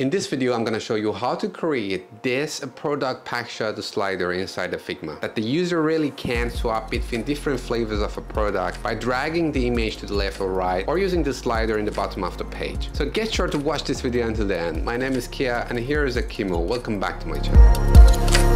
In this video, I'm gonna show you how to create this product pack shot slider inside the Figma that the user really can swap between different flavors of a product by dragging the image to the left or right or using the slider in the bottom of the page. So get sure to watch this video until the end. My name is Kia and here is Akimo. Welcome back to my channel.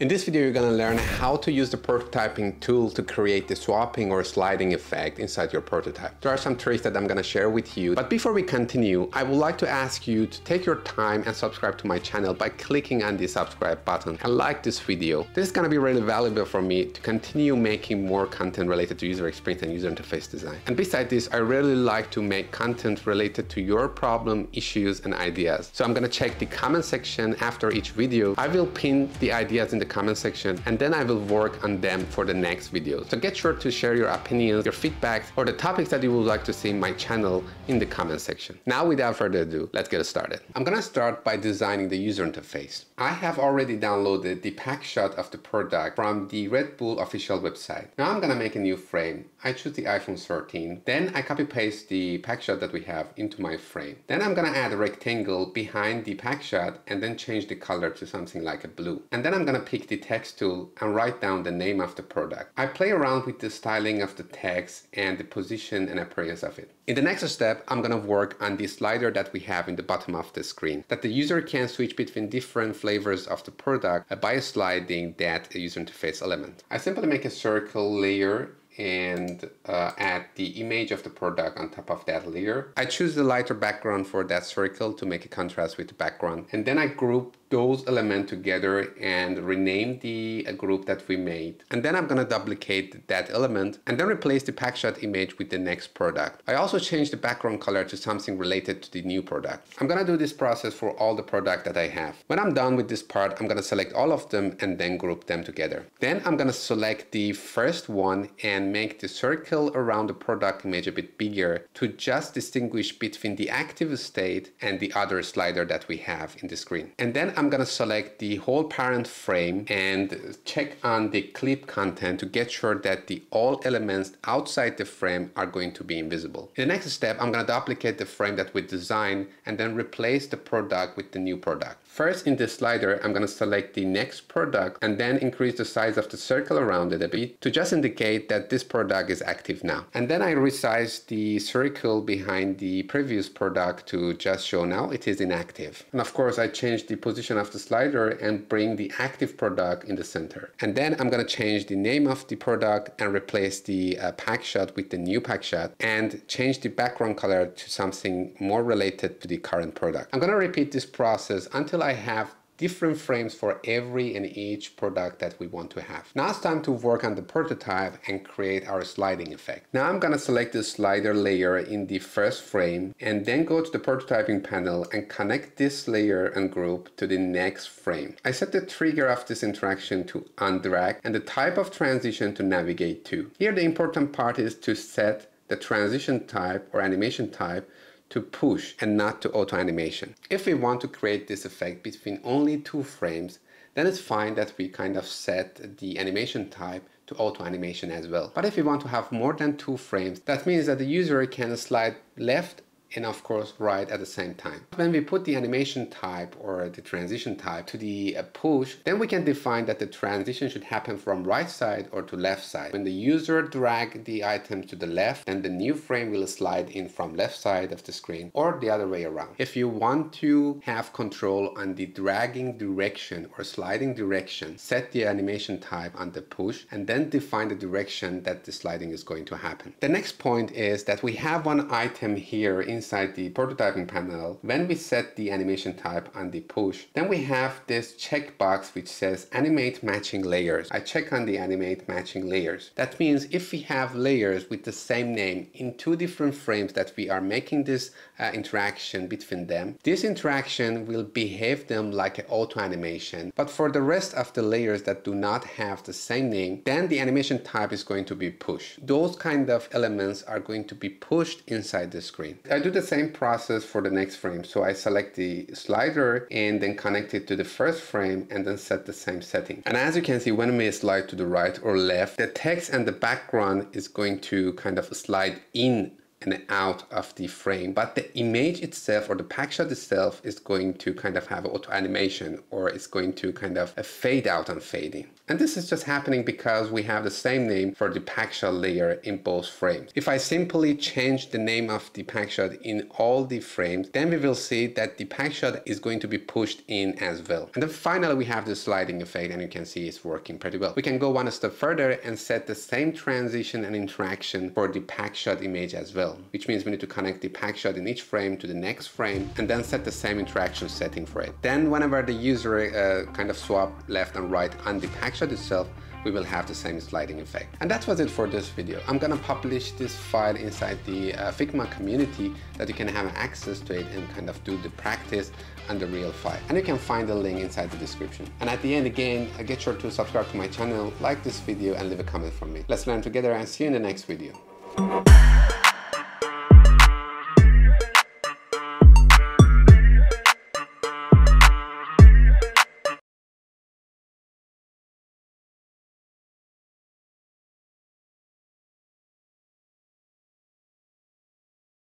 In this video, you're gonna learn how to use the prototyping tool to create the swapping or sliding effect inside your prototype. There are some tricks that I'm gonna share with you, but before we continue, I would like to ask you to take your time and subscribe to my channel by clicking on the subscribe button and like this video. This is gonna be really valuable for me to continue making more content related to user experience and user interface design. And besides this, I really like to make content related to your problem, issues, and ideas. So I'm gonna check the comment section after each video. I will pin the ideas in the comment section and then I will work on them for the next video. So get sure to share your opinions, your feedbacks, or the topics that you would like to see in my channel in the comment section. Now without further ado, let's get started. I'm gonna start by designing the user interface. I have already downloaded the pack shot of the product from the Red Bull official website. Now I'm gonna make a new frame. I choose the iPhone 13. Then I copy paste the pack shot that we have into my frame. Then I'm gonna add a rectangle behind the pack shot and then change the color to something like a blue. And then I'm gonna pick the text tool and write down the name of the product. I play around with the styling of the text and the position and appearance of it. In the next step, I'm gonna work on the slider that we have in the bottom of the screen, that the user can switch between different flavors of the product by sliding that user interface element. I simply make a circle layer and uh, add the image of the product on top of that layer. I choose the lighter background for that circle to make a contrast with the background. And then I group those elements together and rename the uh, group that we made. And then I'm gonna duplicate that element and then replace the packshot image with the next product. I also change the background color to something related to the new product. I'm gonna do this process for all the product that I have. When I'm done with this part, I'm gonna select all of them and then group them together. Then I'm gonna select the first one and make the circle around the product image a bit bigger to just distinguish between the active state and the other slider that we have in the screen. And then I'm gonna select the whole parent frame and check on the clip content to get sure that the all elements outside the frame are going to be invisible. In the next step, I'm gonna duplicate the frame that we designed and then replace the product with the new product. First in the slider, I'm gonna select the next product and then increase the size of the circle around it a bit to just indicate that this product is active now. And then I resize the circle behind the previous product to just show now it is inactive. And of course, I change the position of the slider and bring the active product in the center. And then I'm gonna change the name of the product and replace the uh, pack shot with the new pack shot and change the background color to something more related to the current product. I'm gonna repeat this process until I have different frames for every and each product that we want to have. Now it's time to work on the prototype and create our sliding effect. Now I'm gonna select the slider layer in the first frame and then go to the prototyping panel and connect this layer and group to the next frame. I set the trigger of this interaction to on drag and the type of transition to navigate to. Here the important part is to set the transition type or animation type to push and not to auto animation. If we want to create this effect between only two frames, then it's fine that we kind of set the animation type to auto animation as well. But if we want to have more than two frames, that means that the user can slide left and of course right at the same time. When we put the animation type or the transition type to the uh, push, then we can define that the transition should happen from right side or to left side. When the user drag the item to the left, then the new frame will slide in from left side of the screen or the other way around. If you want to have control on the dragging direction or sliding direction, set the animation type on the push and then define the direction that the sliding is going to happen. The next point is that we have one item here in inside the prototyping panel, when we set the animation type on the push, then we have this checkbox which says animate matching layers. I check on the animate matching layers. That means if we have layers with the same name in two different frames that we are making this uh, interaction between them, this interaction will behave them like an auto animation. But for the rest of the layers that do not have the same name, then the animation type is going to be push. Those kind of elements are going to be pushed inside the screen. I do do the same process for the next frame. So I select the slider and then connect it to the first frame and then set the same setting. And as you can see, when we slide to the right or left, the text and the background is going to kind of slide in and out of the frame but the image itself or the pack shot itself is going to kind of have auto animation or it's going to kind of fade out and fading. and this is just happening because we have the same name for the pack shot layer in both frames. If I simply change the name of the pack shot in all the frames, then we will see that the pack shot is going to be pushed in as well. And then finally, we have the sliding effect and you can see it's working pretty well. We can go one step further and set the same transition and interaction for the pack shot image as well, which means we need to connect the pack shot in each frame to the next frame and then set the same interaction setting for it. Then whenever the user uh, kind of swap left and right on the pack shot itself, we will have the same sliding effect. And that was it for this video. I'm gonna publish this file inside the uh, Figma community that you can have access to it and kind of do the practice on the real file. And you can find the link inside the description. And at the end again, uh, get sure to subscribe to my channel, like this video and leave a comment from me. Let's learn together and see you in the next video.